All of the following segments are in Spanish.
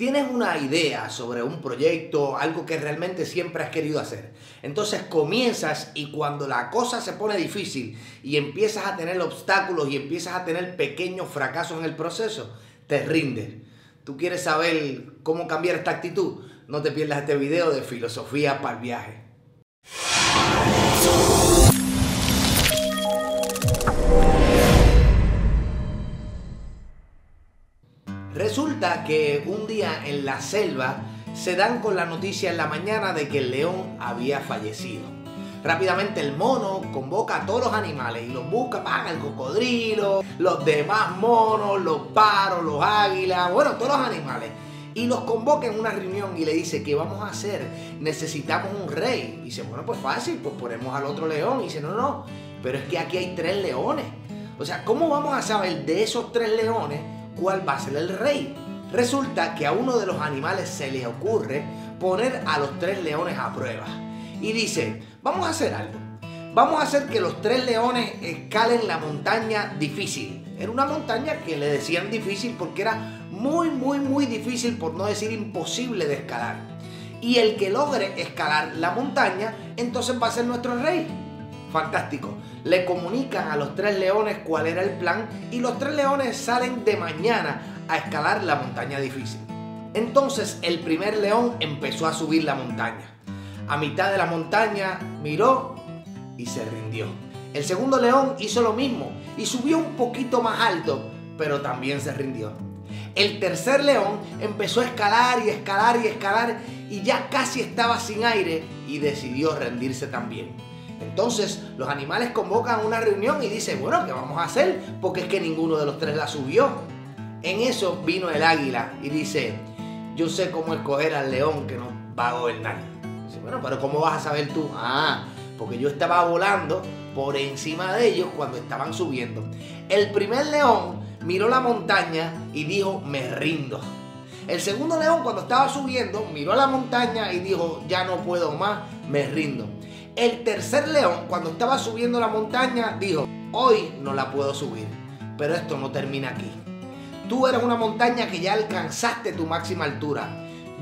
Tienes una idea sobre un proyecto, algo que realmente siempre has querido hacer. Entonces comienzas y cuando la cosa se pone difícil y empiezas a tener obstáculos y empiezas a tener pequeños fracasos en el proceso, te rindes. ¿Tú quieres saber cómo cambiar esta actitud? No te pierdas este video de filosofía para el viaje. Resulta que un día en la selva se dan con la noticia en la mañana de que el león había fallecido. Rápidamente el mono convoca a todos los animales y los busca, para el cocodrilo, los demás monos, los paros, los águilas, bueno, todos los animales. Y los convoca en una reunión y le dice, ¿qué vamos a hacer? Necesitamos un rey. Y dice, bueno, pues fácil, pues ponemos al otro león. Y dice, no, no, pero es que aquí hay tres leones. O sea, ¿cómo vamos a saber de esos tres leones cuál va a ser el rey. Resulta que a uno de los animales se le ocurre poner a los tres leones a prueba. Y dice, vamos a hacer algo. Vamos a hacer que los tres leones escalen la montaña difícil. Era una montaña que le decían difícil porque era muy, muy, muy difícil, por no decir imposible de escalar. Y el que logre escalar la montaña, entonces va a ser nuestro rey. Fantástico. Le comunican a los tres leones cuál era el plan y los tres leones salen de mañana a escalar la montaña difícil. Entonces el primer león empezó a subir la montaña. A mitad de la montaña miró y se rindió. El segundo león hizo lo mismo y subió un poquito más alto, pero también se rindió. El tercer león empezó a escalar y escalar y escalar y ya casi estaba sin aire y decidió rendirse también. Entonces los animales convocan una reunión y dicen, bueno, ¿qué vamos a hacer? Porque es que ninguno de los tres la subió. En eso vino el águila y dice, yo sé cómo escoger al león que nos va a gobernar. Dice, bueno, pero ¿cómo vas a saber tú? Ah, porque yo estaba volando por encima de ellos cuando estaban subiendo. El primer león miró la montaña y dijo, me rindo. El segundo león cuando estaba subiendo miró a la montaña y dijo, ya no puedo más, me rindo. El tercer león, cuando estaba subiendo la montaña, dijo, hoy no la puedo subir, pero esto no termina aquí. Tú eres una montaña que ya alcanzaste tu máxima altura.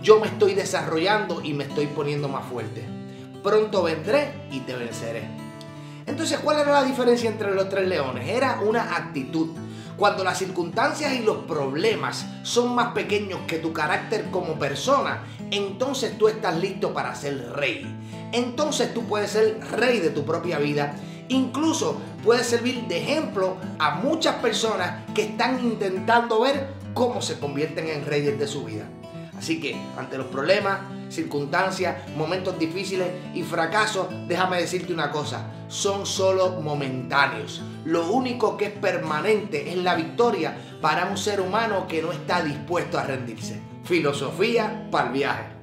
Yo me estoy desarrollando y me estoy poniendo más fuerte. Pronto vendré y te venceré. Entonces, ¿cuál era la diferencia entre los tres leones? Era una actitud. Cuando las circunstancias y los problemas son más pequeños que tu carácter como persona, entonces tú estás listo para ser rey entonces tú puedes ser rey de tu propia vida. Incluso puedes servir de ejemplo a muchas personas que están intentando ver cómo se convierten en reyes de su vida. Así que ante los problemas, circunstancias, momentos difíciles y fracasos, déjame decirte una cosa, son solo momentáneos. Lo único que es permanente es la victoria para un ser humano que no está dispuesto a rendirse. Filosofía para el viaje.